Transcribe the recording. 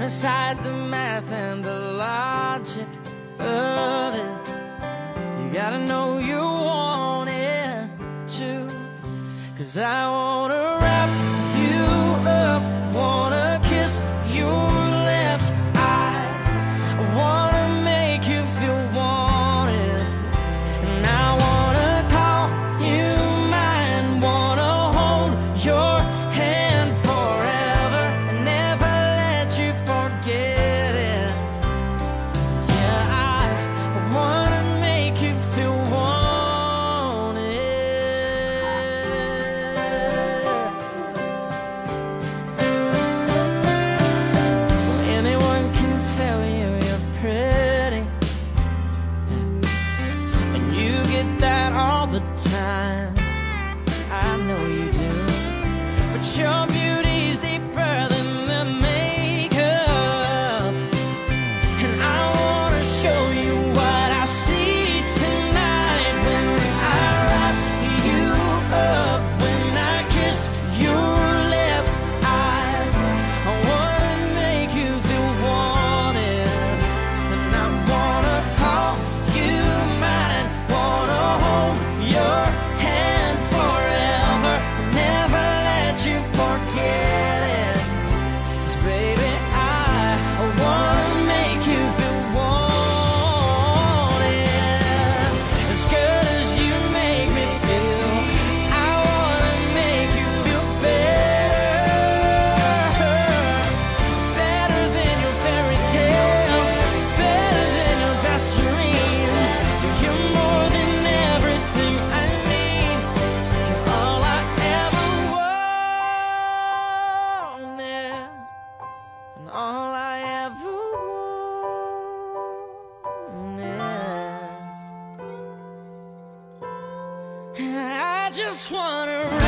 Put aside the math and the logic of it. You gotta know you want it too. Cause I wanna the time. I know you do. But your just wanna